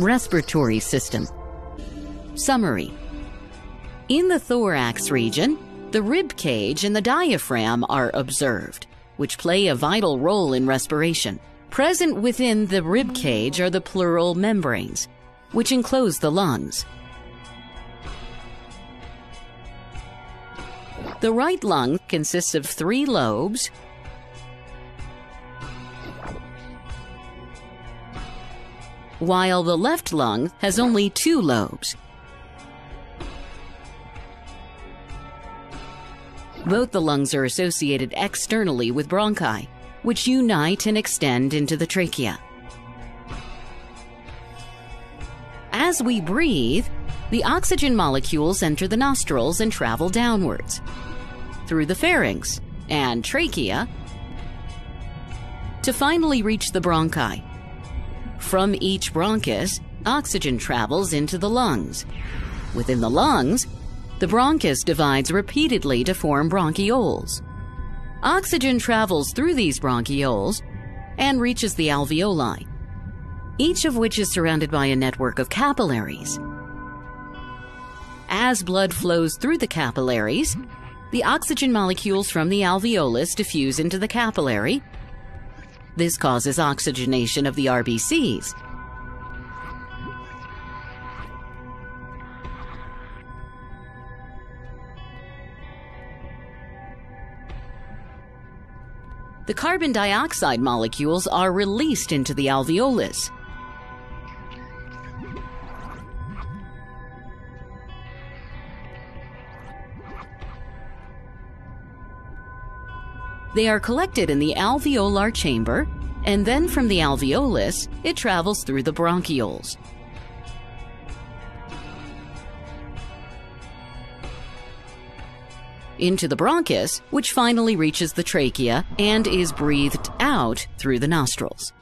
Respiratory system. Summary. In the thorax region, the rib cage and the diaphragm are observed, which play a vital role in respiration. Present within the rib cage are the pleural membranes, which enclose the lungs. The right lung consists of three lobes, while the left lung has only two lobes. Both the lungs are associated externally with bronchi, which unite and extend into the trachea. As we breathe, the oxygen molecules enter the nostrils and travel downwards through the pharynx and trachea to finally reach the bronchi. From each bronchus, oxygen travels into the lungs. Within the lungs, the bronchus divides repeatedly to form bronchioles. Oxygen travels through these bronchioles and reaches the alveoli, each of which is surrounded by a network of capillaries. As blood flows through the capillaries, the oxygen molecules from the alveolus diffuse into the capillary. This causes oxygenation of the RBCs. The carbon dioxide molecules are released into the alveolus. They are collected in the alveolar chamber, and then from the alveolus, it travels through the bronchioles. into the bronchus, which finally reaches the trachea and is breathed out through the nostrils.